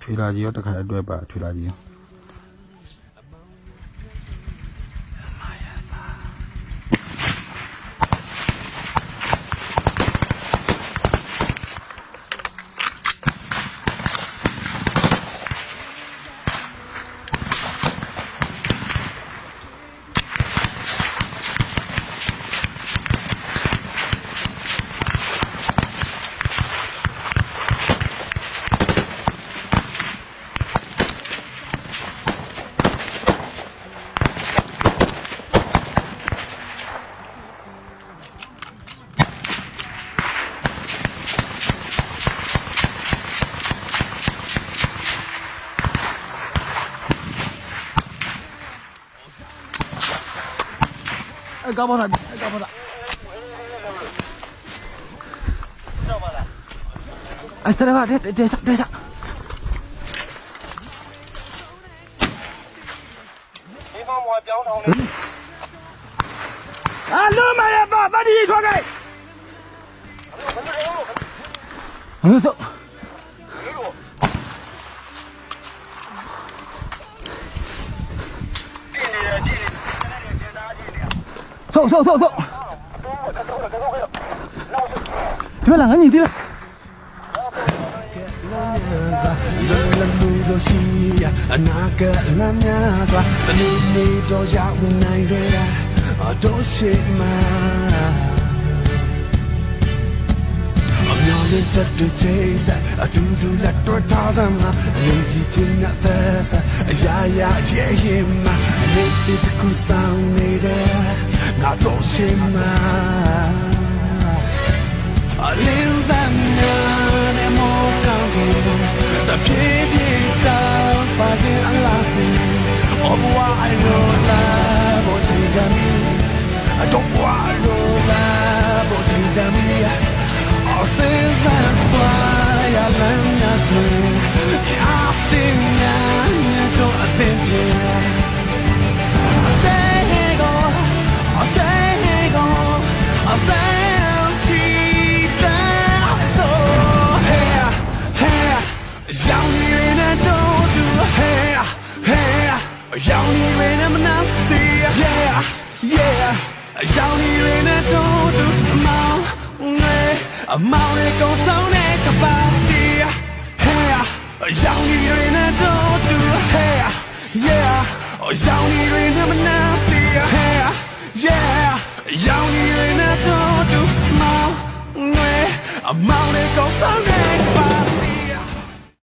ထွေလာကြီးရောတစ်ခါအတွဲပါထွေလာကြီးရော အဲ့ကောင်းပါလားအဲ့ကောင်းပါလားအဲ့စရပါတဲ့တဲ့တဲ့ဒီမှာမွာပြောင်းထောင်းနေအာလုံးမရပါဗတ်ဒီထွက်ခဲ့ဟဲ့ဆို သက်စအရာရာရဲ့ရင်မှာအနေနဲ့တစ်ခုဆောင်နေတယ်ငါတော့ ရှိမှအလင်းစမ်းများနဲ့မောကောင်းခင်တပြေးပြေးတာပါစဉ်အလားစင်အဘွားအရောလာဘောချ ရောင်နေရတဲ့မနာစီ yeah yeah ရောင်နေရတဲ့တော့သူမောင်ငယ်အမောင်လေးကောင်းဆောင်တဲ့ကပါစီ hey ရောင်နေရတဲ့တော့သူ hey yeah ရောင်နေရတဲ့မနာစီ hey yeah ရောင်နေရတဲ့တော့သူမောင်ငယ်အမောင်လေးကောင်းဆောင်တဲ့ကပါ